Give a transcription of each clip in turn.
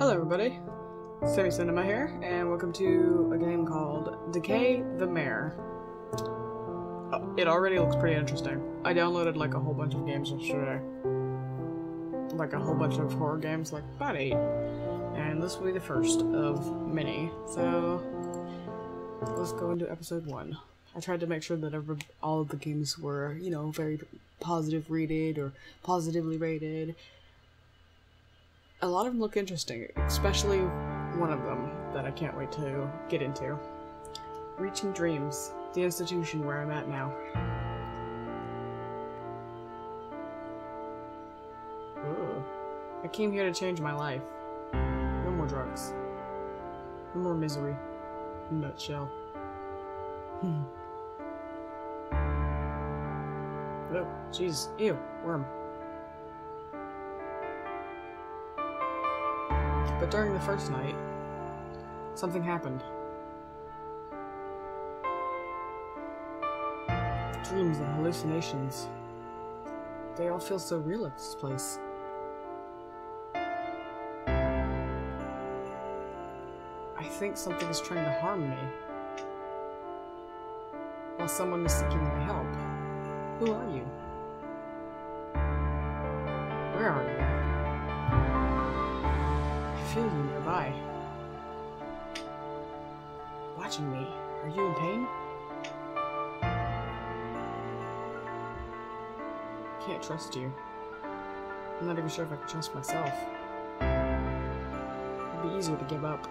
Hello everybody, Simi Cinema here, and welcome to a game called Decay the Mare. Oh, it already looks pretty interesting. I downloaded like a whole bunch of games yesterday. Like a whole bunch of horror games, like about eight. And this will be the first of many, so let's go into episode one. I tried to make sure that every, all of the games were, you know, very positive rated or positively rated, a lot of them look interesting, especially one of them that I can't wait to get into. Reaching Dreams, the institution where I'm at now. Ooh. I came here to change my life. No more drugs. No more misery. Nutshell. Hmm. oh, jeez. Ew, worm. But during the first night, something happened. Dreams and hallucinations. They all feel so real at this place. I think something is trying to harm me. While someone is seeking my help. Who are you? Where are you? Feel you nearby. Watching me. Are you in pain? Can't trust you. I'm not even sure if I can trust myself. It'd be easier to give up.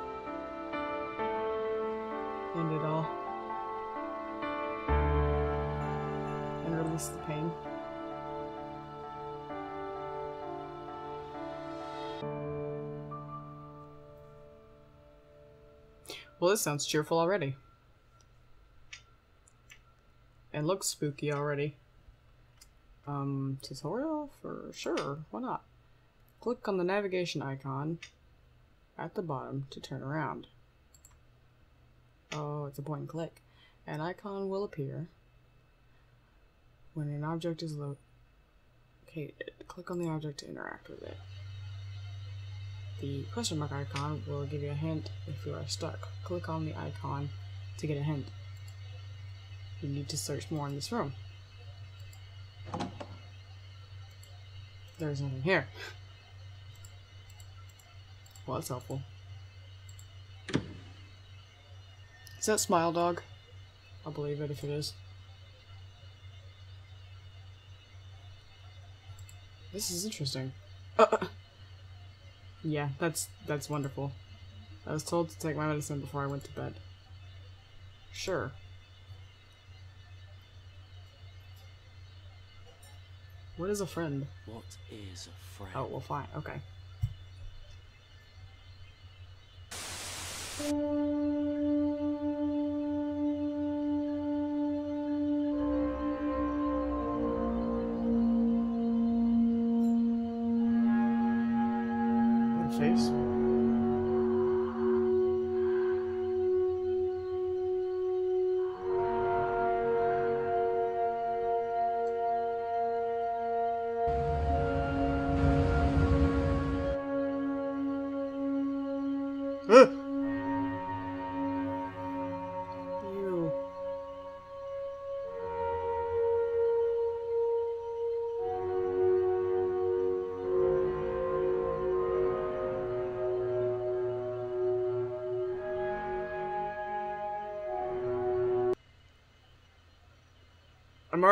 End it all. And release the pain. Well, this sounds cheerful already. And looks spooky already. Um, tutorial? For sure, why not? Click on the navigation icon at the bottom to turn around. Oh, it's a point and click. An icon will appear when an object is located. Click on the object to interact with it. The question mark icon will give you a hint if you are stuck. Click on the icon to get a hint. You need to search more in this room. There's nothing here. Well, that's helpful. Is that Smile Dog? I'll believe it if it is. This is interesting. Uh, yeah, that's that's wonderful. I was told to take my medicine before I went to bed. Sure. What is a friend? What is a friend? Oh, well, fine. Okay.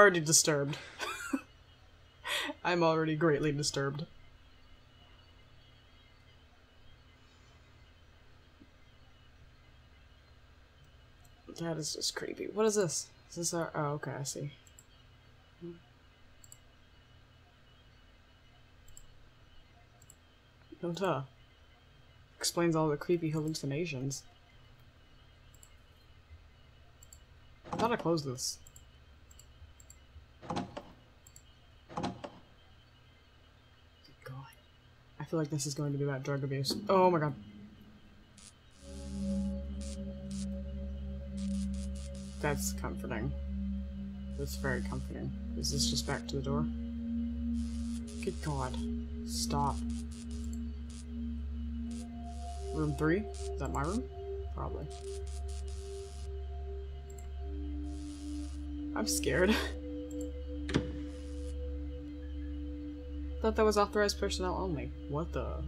Already disturbed. I'm already greatly disturbed. That is just creepy. What is this? Is this our... Oh, okay, I see. Don't uh. Explains all the creepy hallucinations. I thought I closed this. Good God. I feel like this is going to be about drug abuse. Oh my god. That's comforting. That's very comforting. Is this just back to the door? Good God. Stop. Room three? Is that my room? Probably. I'm scared. Thought that was authorized personnel only. What the?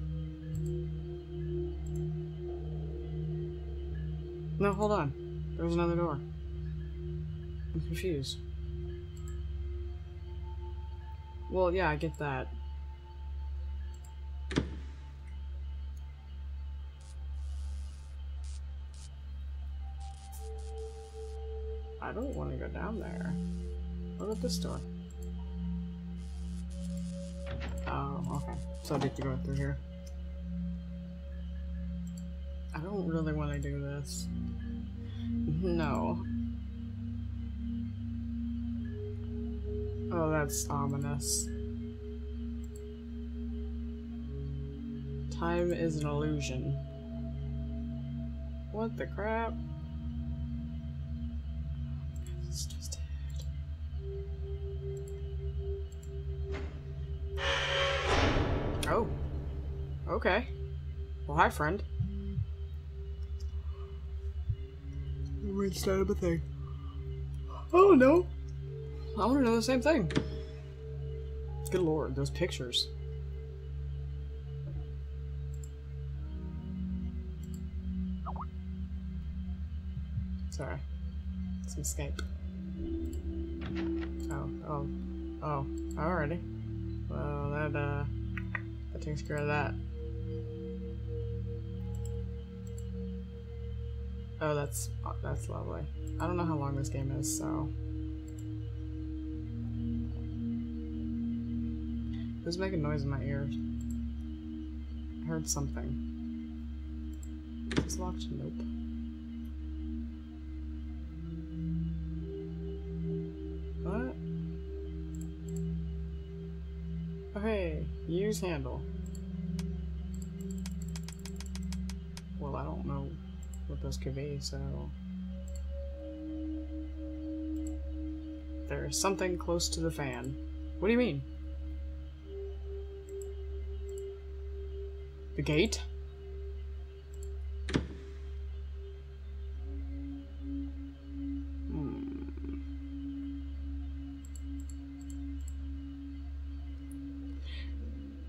No, hold on. There was another door. I'm confused. Well, yeah, I get that. I don't want to go down there. What about this door? I get to go through here. I don't really want to do this. No. Oh, that's ominous. Time is an illusion. What the crap? Okay. Well, hi, friend. Weird start of a thing. Oh no. I want to know the same thing. Good lord, those pictures. Sorry. Some Skype. Oh, oh, oh, alrighty. Well, that, uh, that takes care of that. Oh, that's, that's lovely. I don't know how long this game is, so... Was making noise in my ears. I heard something. Is this locked? Nope. What? Oh, okay, use handle. Well, I don't know could be, so... There's something close to the fan. What do you mean? The gate? Hmm.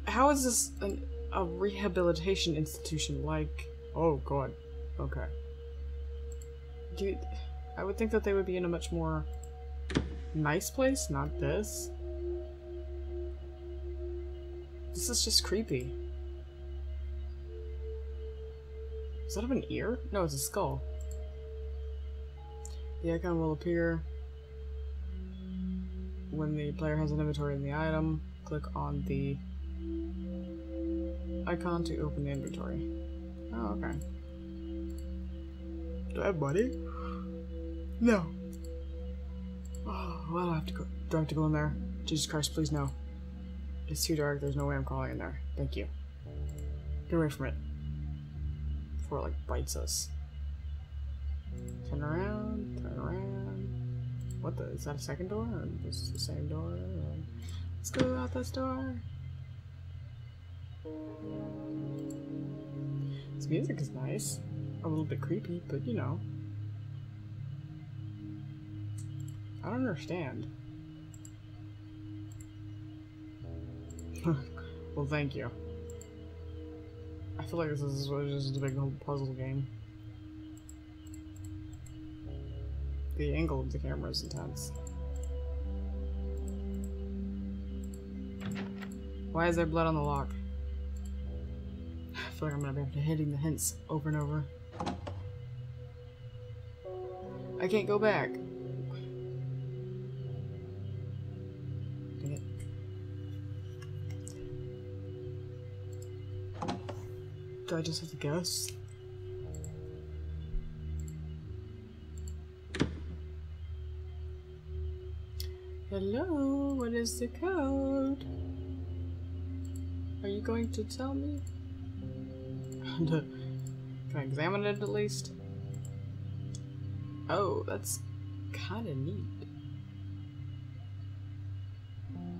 How is this an, a rehabilitation institution like... Oh god. Okay. Dude, I would think that they would be in a much more nice place, not this. This is just creepy. Is that have an ear? No, it's a skull. The icon will appear when the player has an inventory in the item. Click on the icon to open the inventory. Oh, okay. Do I have money? No. Oh, well, I have to go. Do I have to go in there? Jesus Christ, please no. It's too dark. There's no way I'm crawling in there. Thank you. Get away from it. Before it, like, bites us. Turn around, turn around. What the? Is that a second door? Or is this the same door? Or... Let's go out this door. This music is nice. A little bit creepy, but you know. I don't understand. well, thank you. I feel like this is just a big old puzzle game. The angle of the camera is intense. Why is there blood on the lock? I feel like I'm gonna be hitting the hints over and over. I can't go back. Do I just have to guess? Hello, what is the code? Are you going to tell me? Can I examine it at least? Oh, that's kind of neat.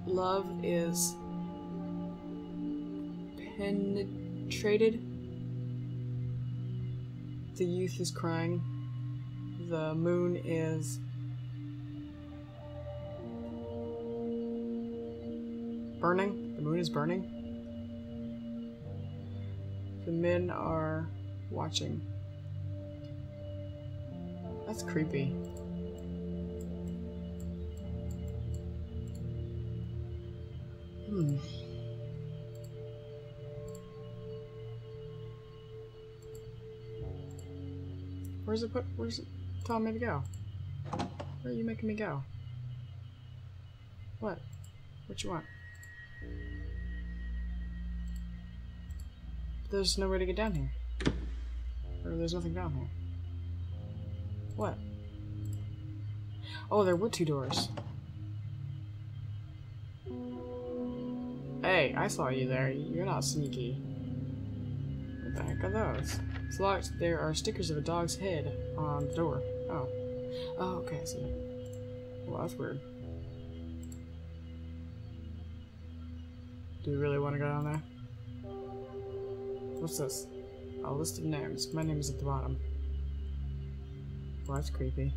Love is penetrated The youth is crying. The moon is. Burning? The moon is burning? The men are watching. That's creepy. Hmm. Where's it put? Where's it telling me to go? Where are you making me go? What? What you want? There's no way to get down here. Or there's nothing down here. What? Oh, there were two doors. Hey, I saw you there. You're not sneaky. The heck are those? It's locked. There are stickers of a dog's head on the door. Oh. Oh, okay, I see. Well, that's weird. Do you really want to go down there? What's this? A list of names. My name is at the bottom. Well, that's creepy.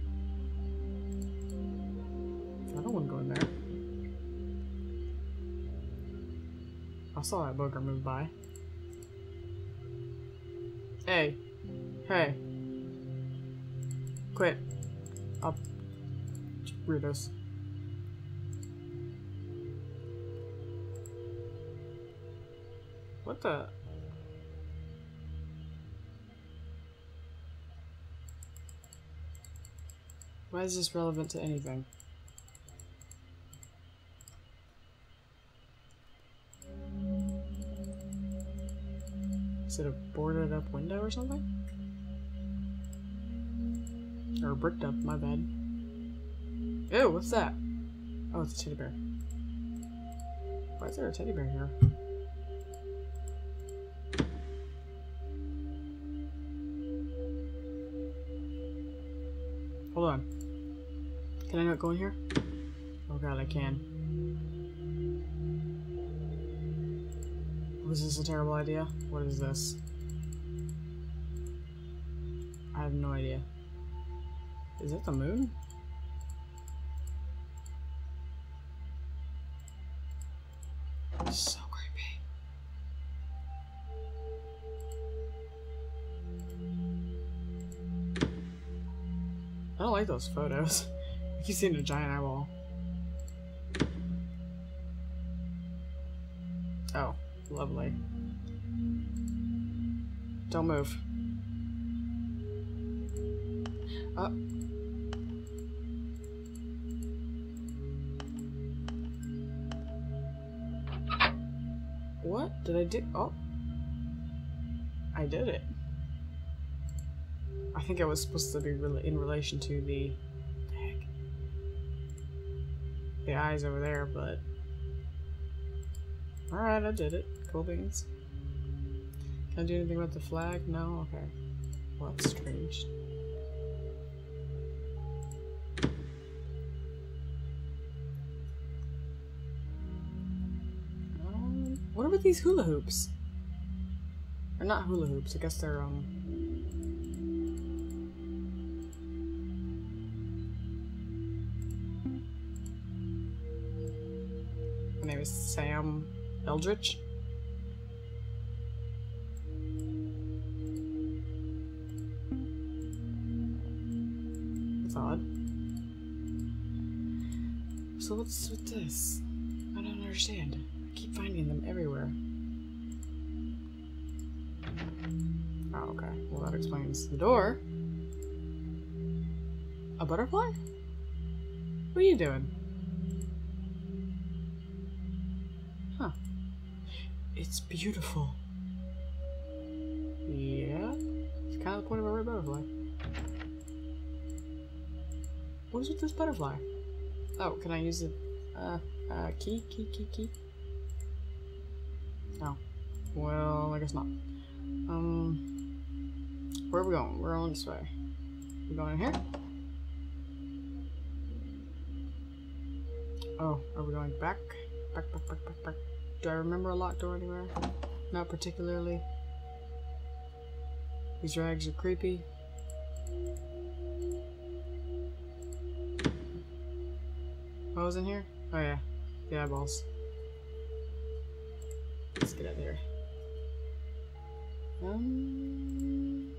I don't want to go in there. I saw that booger move by. Hey. Quit. I'll... Weirdos. What the... Why is this relevant to anything? Is it a boarded up window or something? Or bricked up, my bad. Ew, what's that? Oh, it's a teddy bear. Why is there a teddy bear here? Hold on. Can I not go in here? Oh god, I can. Was this a terrible idea? What is this? Is it the moon? So creepy. I don't like those photos. I keep seeing a giant eyeball. Oh, lovely. Don't move. Uh. Did I do? Oh. I did it. I think I was supposed to be in relation to the, the heck, the eyes over there, but all right, I did it. Cool beans. Can I do anything about the flag? No. Okay. Well, that's strange. What about these hula hoops? Or not hula hoops. I guess they're um. My name is Sam Eldritch. That's odd. So what's with this? I don't understand. Keep finding them everywhere. Oh, okay. Well, that explains the door. A butterfly? What are you doing? Huh. It's beautiful. Yeah. It's kind of the point of a red butterfly. What is with this butterfly? Oh, can I use it? Uh, uh, key, key, key, key? No. Well, I guess not. Um, where are we going? We're on this way. We going in here? Oh, are we going back? Back, back, back, back, back. Do I remember a locked door anywhere? Not particularly. These rags are creepy. What was in here? Oh yeah, the eyeballs. Get out. Um,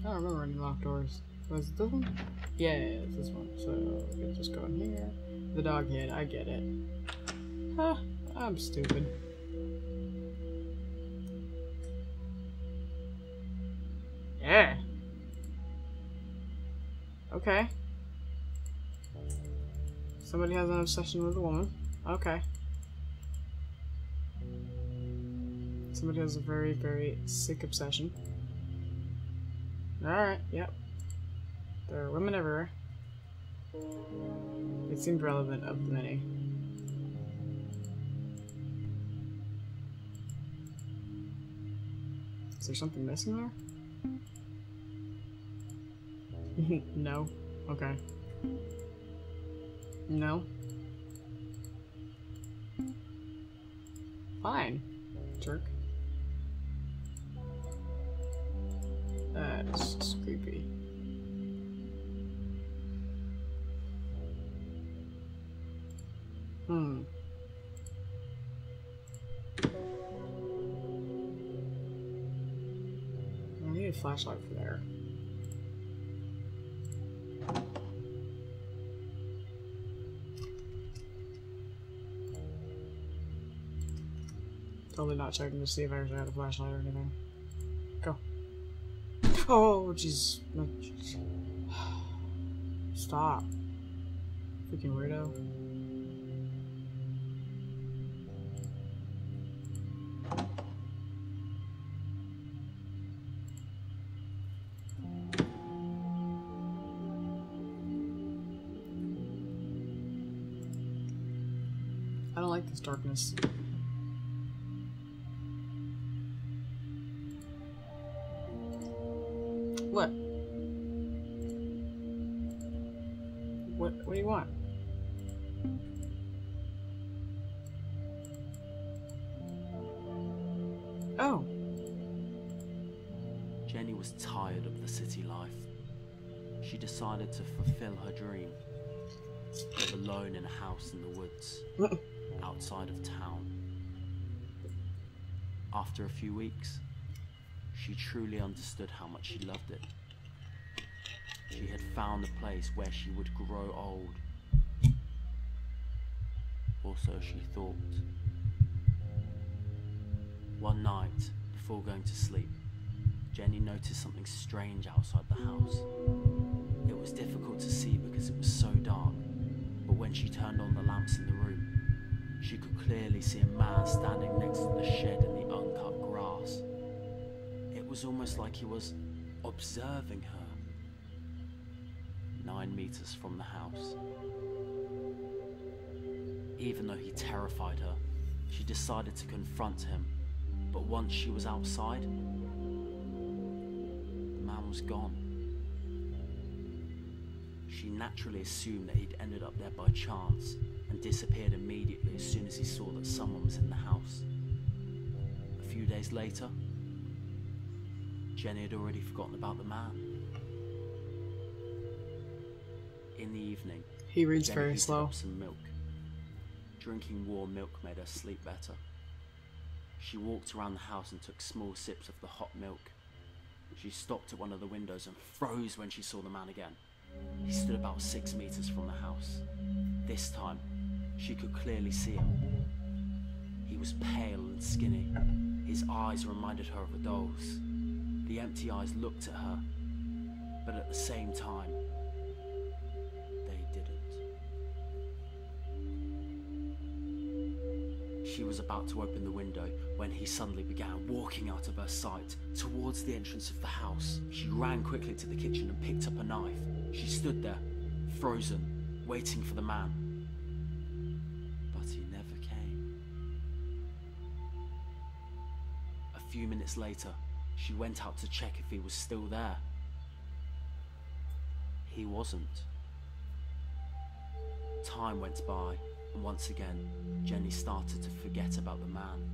I don't remember any locked doors. Was it this one? Yeah, it's this one. So we can just go in here. The dog head, I get it. Huh, I'm stupid. Yeah. Okay. Somebody has an obsession with a woman. Okay. Somebody has a very, very sick obsession. Alright, yep. There are women everywhere. It seemed relevant of the many. Is there something missing there? no. Okay. No. Fine. Flashlight for there. Totally not checking to see if I actually had a flashlight or anything. Go. Oh, jeez. Stop. Freaking weirdo. What? What what do you want? Oh, Jenny was tired of the city life. She decided to fulfill her dream. Live alone in a house in the woods, uh-uh. Outside of town. After a few weeks, she truly understood how much she loved it. She had found a place where she would grow old. Or so she thought. One night, before going to sleep, Jenny noticed something strange outside the house. It was difficult to see because it was so dark, but when she turned on the lamps in the room, she could clearly see a man standing next to the shed in the uncut grass. It was almost like he was observing her. Nine meters from the house. Even though he terrified her, she decided to confront him. But once she was outside, the man was gone. She naturally assumed that he'd ended up there by chance and disappeared immediately as soon as he saw that someone was in the house. A few days later, Jenny had already forgotten about the man. In the evening, he reads Jenny very slow. up some milk. Drinking warm milk made her sleep better. She walked around the house and took small sips of the hot milk. She stopped at one of the windows and froze when she saw the man again. He stood about six meters from the house. This time, she could clearly see him. He was pale and skinny. His eyes reminded her of a doll's. The empty eyes looked at her, but at the same time, they didn't. She was about to open the window when he suddenly began walking out of her sight towards the entrance of the house. She ran quickly to the kitchen and picked up a knife. She stood there, frozen, waiting for the man. Few minutes later, she went out to check if he was still there. He wasn't. Time went by, and once again, Jenny started to forget about the man.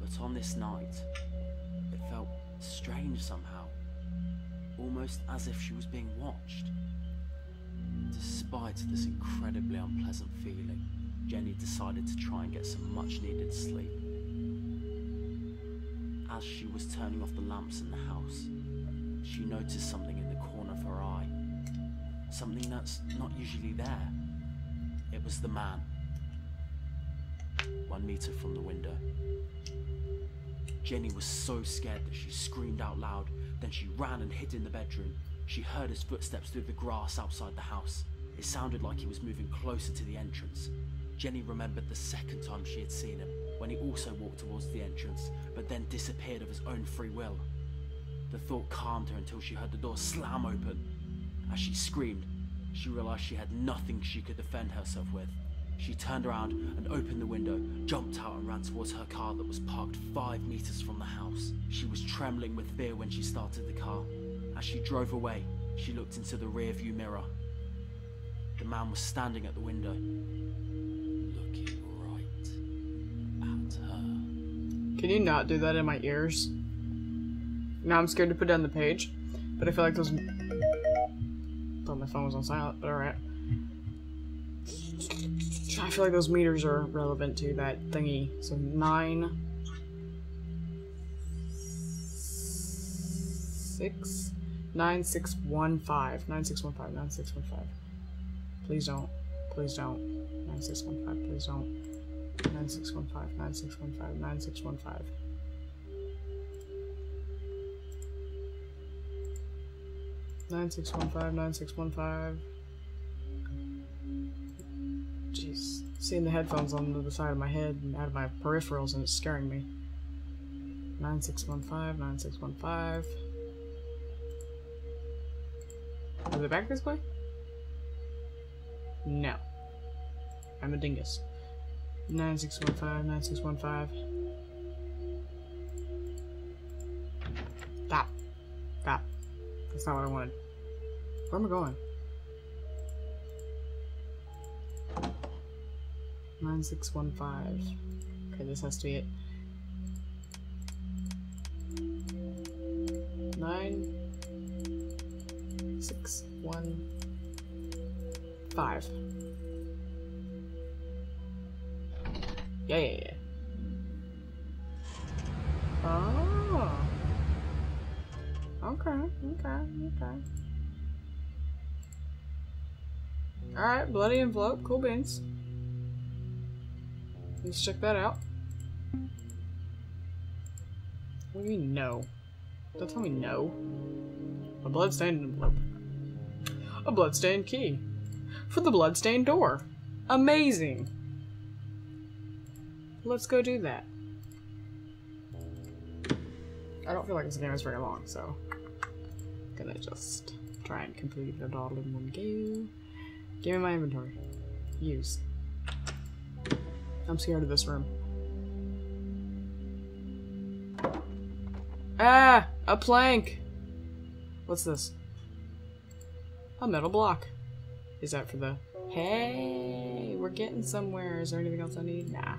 But on this night, it felt strange somehow, almost as if she was being watched. Despite this incredibly unpleasant feeling, Jenny decided to try and get some much needed sleep. As she was turning off the lamps in the house, she noticed something in the corner of her eye. Something that's not usually there. It was the man. One meter from the window. Jenny was so scared that she screamed out loud. Then she ran and hid in the bedroom. She heard his footsteps through the grass outside the house. It sounded like he was moving closer to the entrance. Jenny remembered the second time she had seen him, when he also walked towards the entrance, but then disappeared of his own free will. The thought calmed her until she heard the door slam open. As she screamed, she realized she had nothing she could defend herself with. She turned around and opened the window, jumped out and ran towards her car that was parked five meters from the house. She was trembling with fear when she started the car. As she drove away, she looked into the rearview mirror. The man was standing at the window, Can you not do that in my ears? Now I'm scared to put down the page, but I feel like those. Thought my phone was on silent, but alright. I feel like those meters are relevant to that thingy. So nine, six, nine, six, one, five, nine, six, one, five, nine, six, one, five. Please don't. Please don't. Nine, six, one, five. Please don't. Nine, six, one, five, nine, six, one, five, nine, six, one, five. Jeez, seeing the headphones on the side of my head and out of my peripherals, and it's scaring me. Nine six one five nine six one five. Is it back this way? No. I'm a dingus. Nine six one five nine six one five. That. That. That's not what I wanted. Where am I going? Nine six one five. Okay, this has to be it. Nine six one five. Yeah, yeah, yeah. Oh. Okay, okay, okay. Alright, bloody envelope, cool beans. Let's check that out. What do you mean, no? Don't tell me no. A bloodstained envelope. A bloodstained key. For the bloodstained door. Amazing! Let's go do that. I don't feel like this game is very long, so I'm gonna just try and complete it all in one go. Give me my inventory. Use. I'm scared of this room. Ah! A plank! What's this? A metal block. Is that for the... Hey! We're getting somewhere. Is there anything else I need? Nah.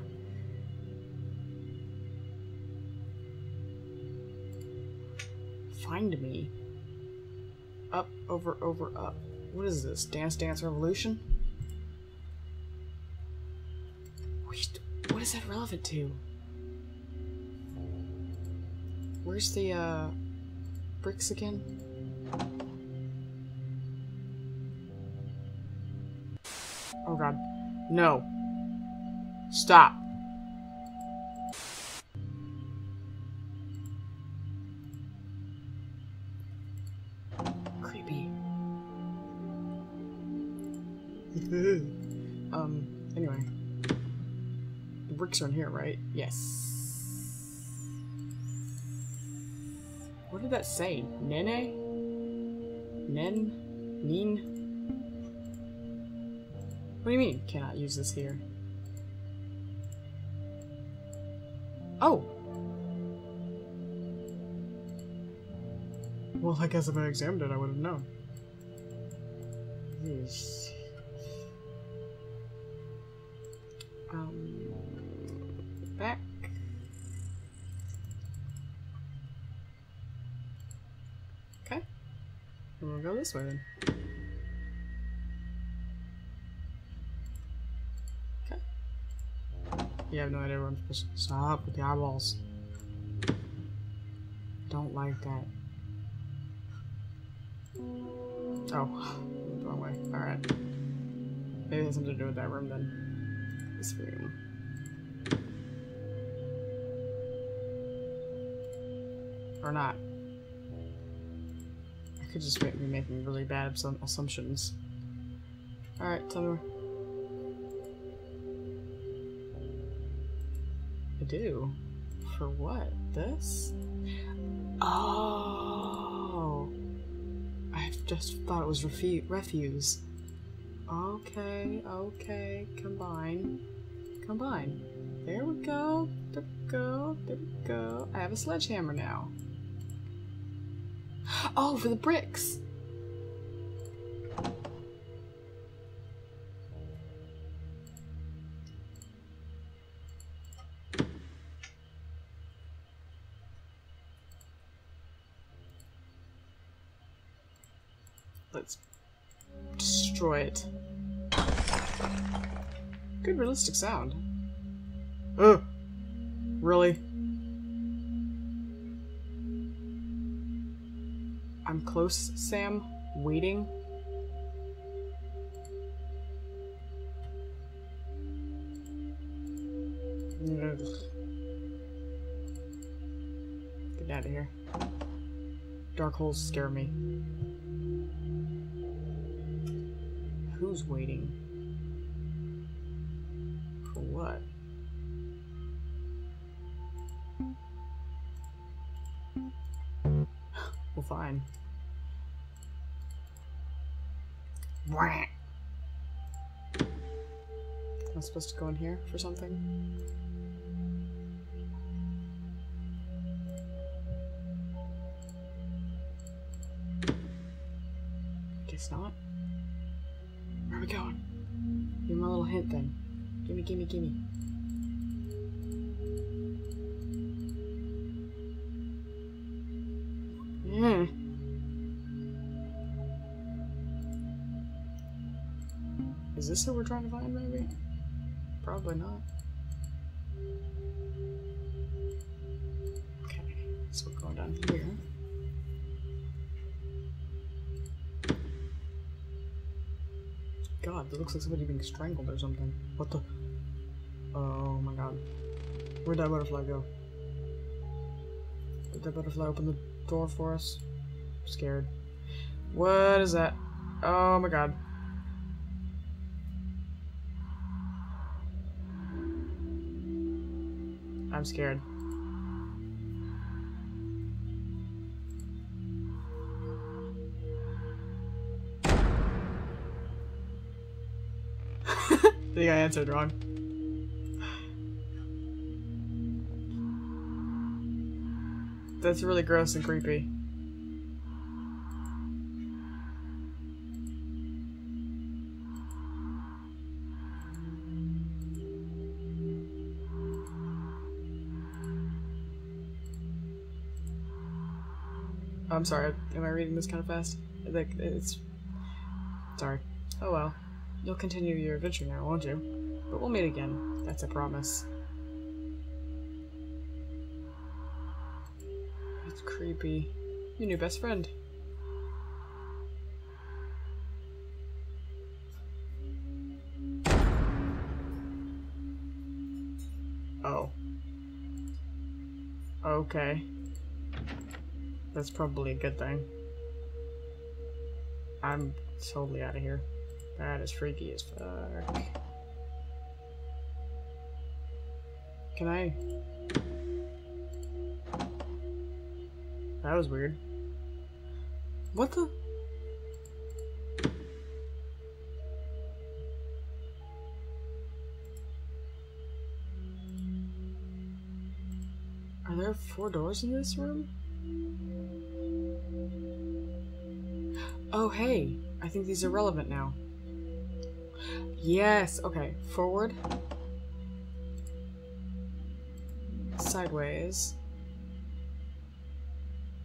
Find me. Up, over, over, up. What is this? Dance Dance Revolution? What is that relevant to? Where's the, uh, bricks again? Oh god. No. Stop. Are in here, right? Yes. What did that say? Nene? Nen? Neen? What do you mean, cannot use this here? Oh! Well, I guess if I examined it, I would have known. Yeesh. Gonna go this way then. Okay. You have no idea where I'm supposed to stop with the eyeballs. Don't like that. Oh, the wrong way. Alright. Maybe it has something to do with that room then. This room. Or not. Could just be making really bad assum- assumptions. Alright, tell me. I do? For what? This? Oh! I just thought it was refu- refuse. Okay, okay, combine. Combine. There we go. There we go. There we go. I have a sledgehammer now. Oh, for the bricks! Let's destroy it. Good realistic sound. Ugh. Really? I'm close, Sam. Waiting. Get out of here. Dark holes scare me. Who's waiting? For what? Fine. Am I supposed to go in here for something? Guess not. Where are we going? Give me a little hint then. Gimme, gimme, gimme. Trying to find, maybe? Probably not. Okay, so we're going down here. God, that looks like somebody being strangled or something. What the? Oh my god. Where'd that butterfly go? Did that butterfly open the door for us? I'm scared. What is that? Oh my god. I'm scared. I think I answered wrong. That's really gross and creepy. I'm sorry. Am I reading this kind of fast? Like it's sorry. Oh well. You'll continue your adventure now, won't you? But we'll meet again. That's a promise. It's creepy. Your new best friend. Oh. Okay. That's probably a good thing. I'm totally out of here. That is freaky as fuck. Can I? That was weird. What the? Are there four doors in this room? Oh, hey. I think these are relevant now. Yes, okay. Forward. Sideways.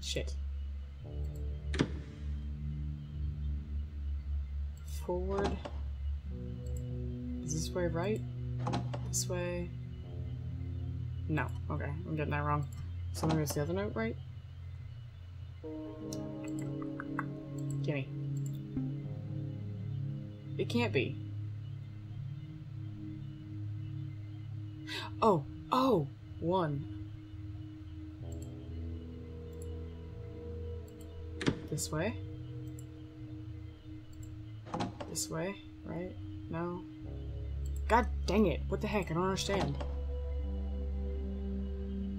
Shit. forward. Is this way right? This way? No. Okay, I'm getting that wrong. So maybe it's the other note right? Gimme. It can't be. Oh, oh, one. This way? This way, right? No. God dang it, what the heck, I don't understand.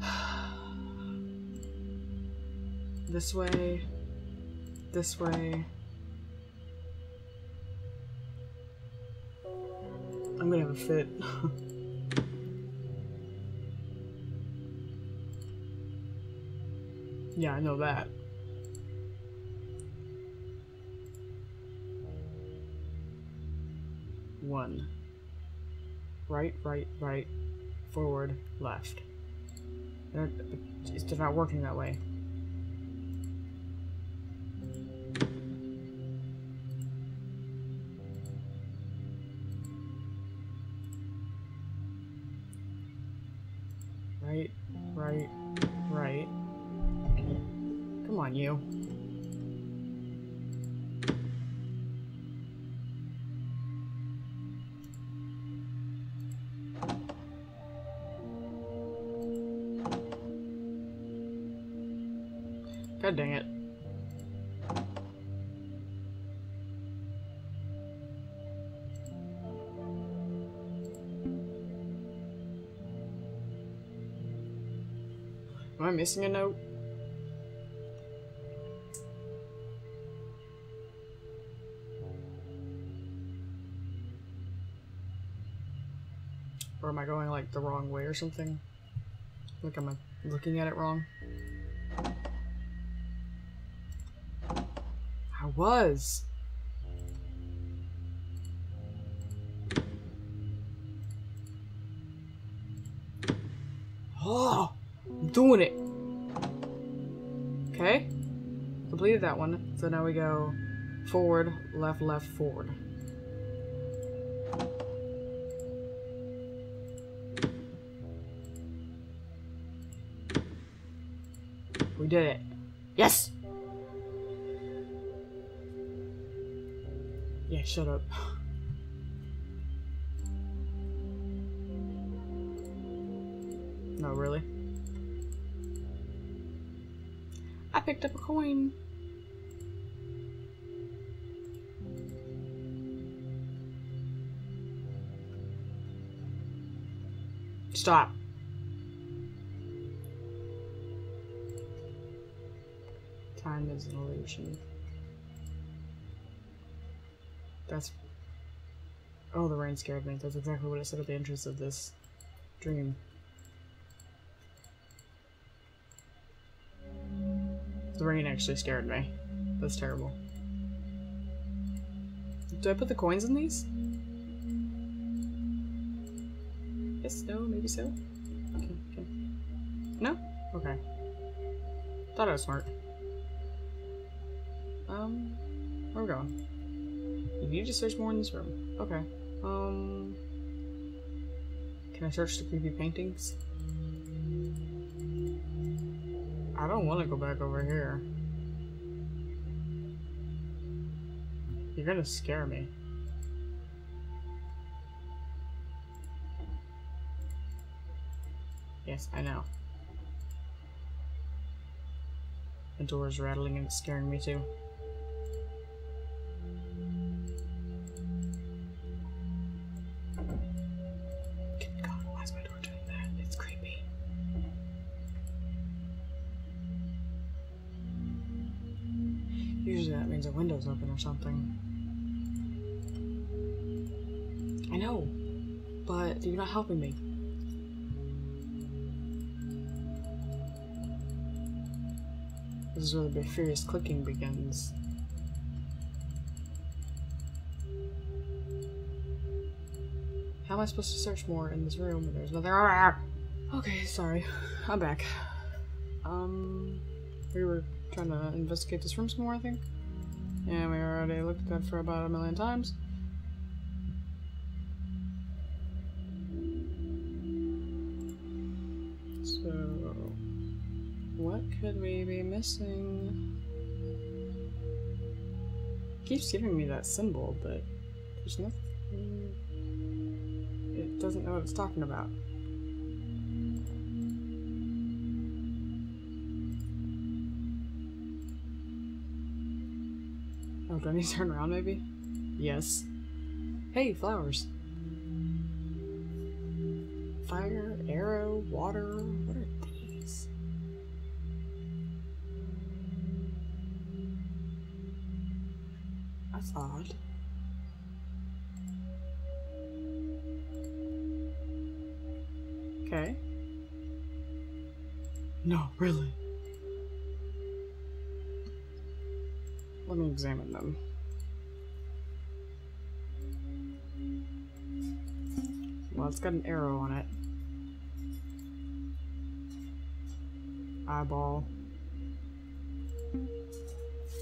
this way, this way. I'm gonna have a fit. yeah, I know that. One. Right, right, right, forward, left. It's just not working that way. Missing a note? Or am I going like the wrong way or something? Like am I looking at it wrong? I was. Oh, I'm doing it. Okay. Completed that one. So now we go forward, left, left, forward. We did it. Yes! Yeah, shut up. Coin. Stop. Time is an illusion. That's... Oh, the rain scared me. That's exactly what I said at the entrance of this dream. The rain actually scared me. That's terrible. Do I put the coins in these? Yes, no, maybe so? Okay, okay. No? Okay. Thought I was smart. Um, where we going? You need to search more in this room. Okay. Um, can I search the creepy paintings? I don't want to go back over here. You're gonna scare me. Yes, I know. The door is rattling and it's scaring me too. Furious clicking begins. How am I supposed to search more in this room? There's nothing. Okay, sorry. I'm back. Um, we were trying to investigate this room some more, I think. And we already looked at that for about a million times. What could we be missing? keeps giving me that symbol, but there's nothing. It doesn't know what it's talking about. Oh, do I need to turn around maybe? Yes. Hey, flowers. Fire, arrow, water. That's odd. Okay. No, really. Let me examine them. Well, it's got an arrow on it. Eyeball.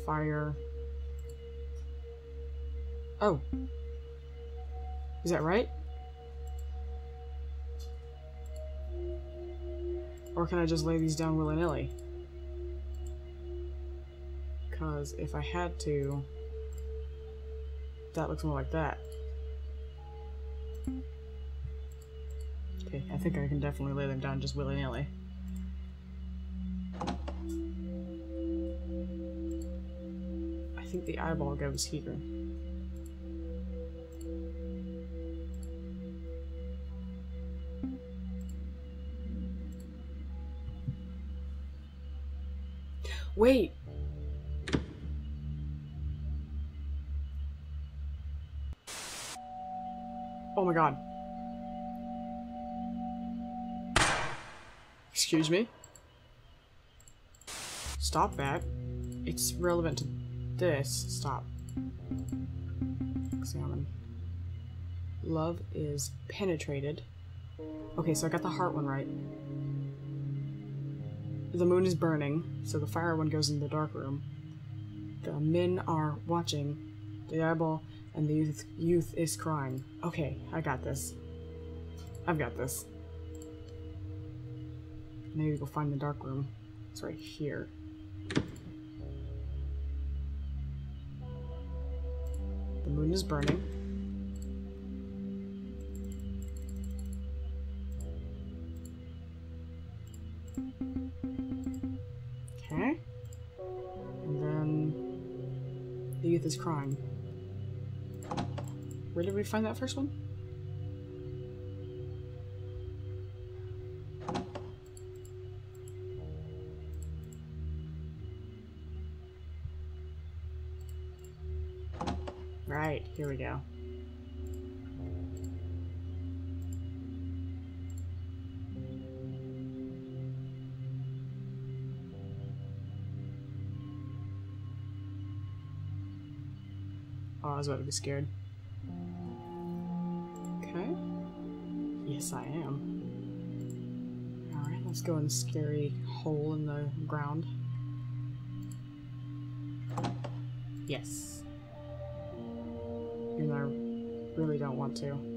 Fire. Oh. Is that right? Or can I just lay these down willy-nilly? Because if I had to, that looks more like that. Okay, I think I can definitely lay them down just willy-nilly. I think the eyeball goes here. Wait! Oh my god. Excuse me? Stop that. It's relevant to this. Stop. Examine. Love is penetrated. Okay, so I got the heart one right. The moon is burning, so the fire one goes in the dark room. The men are watching. The eyeball and the youth, youth is crying. Okay, I got this. I've got this. Maybe go find the dark room. It's right here. The moon is burning. The youth. Where did we find that first one? Right, here we go. Was about to be scared. Okay. Yes, I am. Alright, let's go in the scary hole in the ground. Yes. Even though I really don't want to.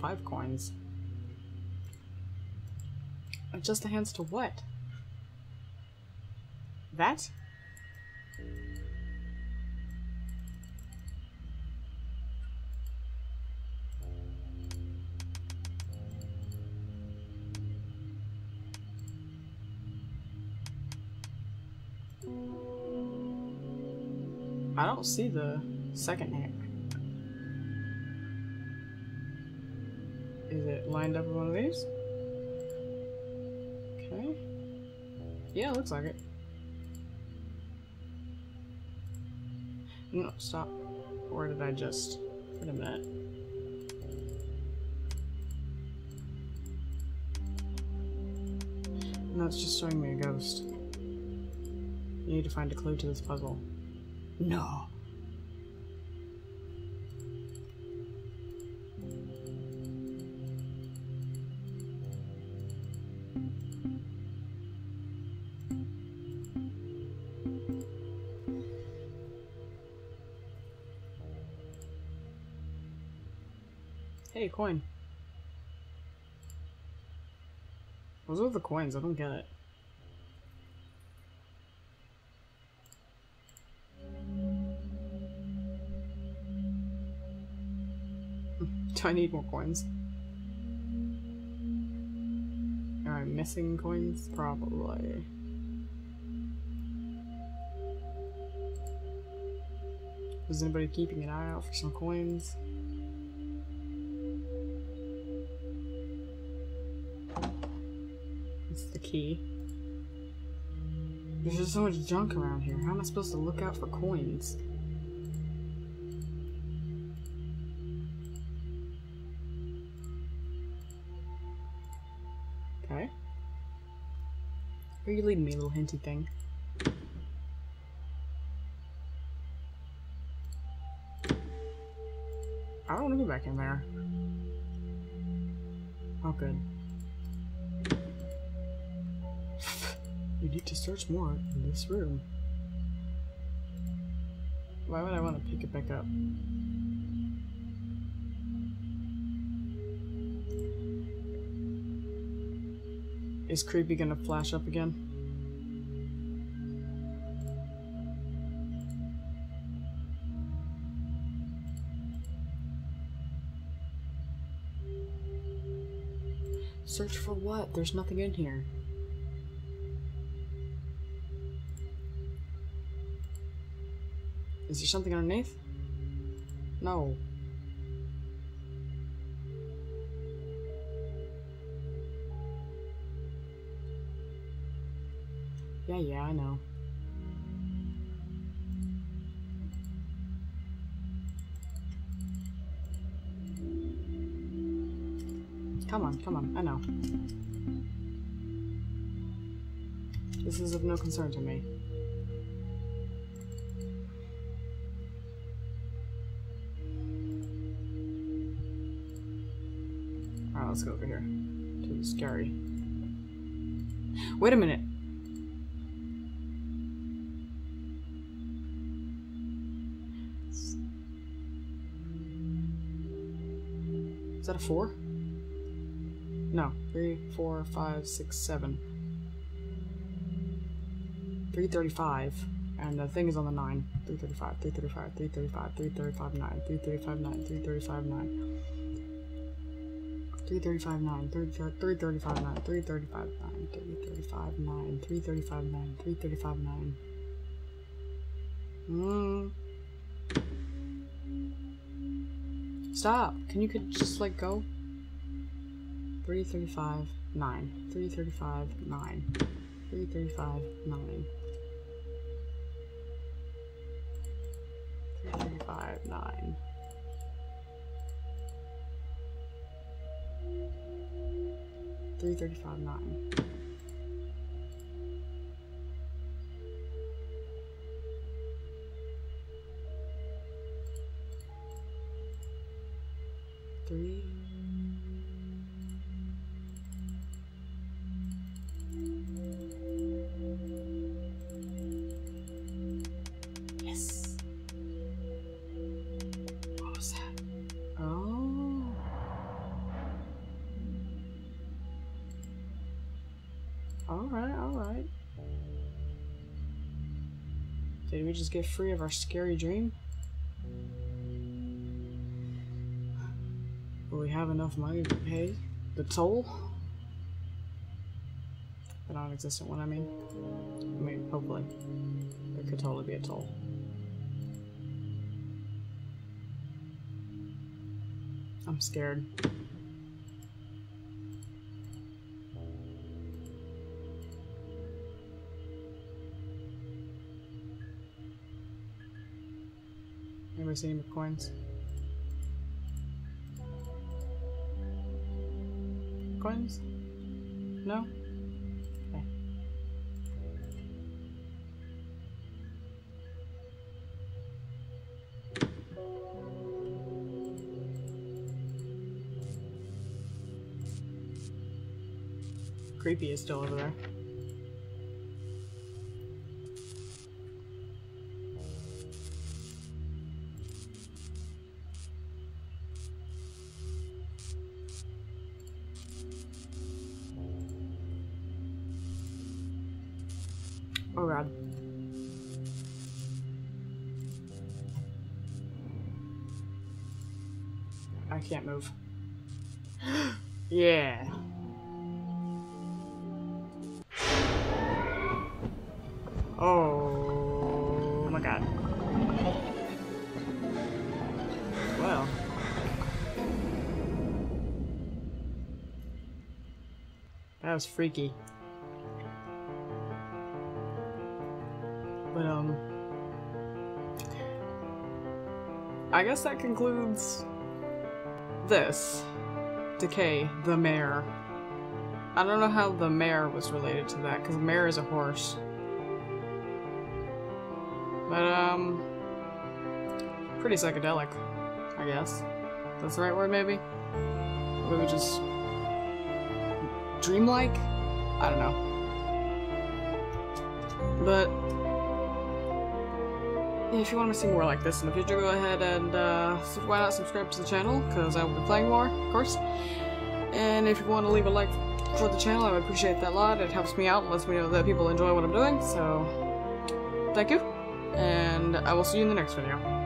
Five coins. Adjust the hands to what? That? I don't see the second hand. Is it lined up with one of these? Okay. Yeah, looks like it. No, stop. Or did I just... Wait a minute. No, it's just showing me a ghost. You need to find a clue to this puzzle. No. Coin. What's with the coins? I don't get it. Do I need more coins? Am I missing coins? Probably. Is anybody keeping an eye out for some coins? Key. There's just so much junk around here. How am I supposed to look out for coins? Okay. Where are you leading me, little hinty thing? I don't want to go back in there. Oh, good. You need to search more in this room. Why would I want to pick it back up? Is creepy gonna flash up again? Search for what? There's nothing in here. Is there something underneath? No. Yeah, yeah, I know. Come on, come on, I know. This is of no concern to me. Alright, let's go over here. To the scary. Wait a minute. Is that a four? No. Three, four, five, six, seven. 335. And the thing is on the 9. 335, 335, 335, 335, 9, 335, 9, 335, 9. 335 9, 335 9, 335 9, 335 9, 335 9, 335 9. Mm. Stop! Can you could just like go? 335 9, 335 9, 335 9. 335 9. 335.9. just get free of our scary dream? Will we have enough money to pay the toll? The non-existent one, I mean. I mean, hopefully. There could totally be a toll. I'm scared. missing coins. Coins? No? Okay. Creepy is still over there. Oh god. I can't move. yeah. Oh my god. Well. That was freaky. Guess that concludes this. Decay, the mare. I don't know how the mare was related to that, because mare is a horse. But, um... Pretty psychedelic, I guess. That's the right word, maybe? Maybe just... Dreamlike? I don't know. But... If you want to see more like this in the future, go ahead and uh, why not subscribe to the channel, because I will be playing more, of course. And if you want to leave a like for the channel, I would appreciate that a lot. It helps me out and lets me know that people enjoy what I'm doing, so thank you. And I will see you in the next video.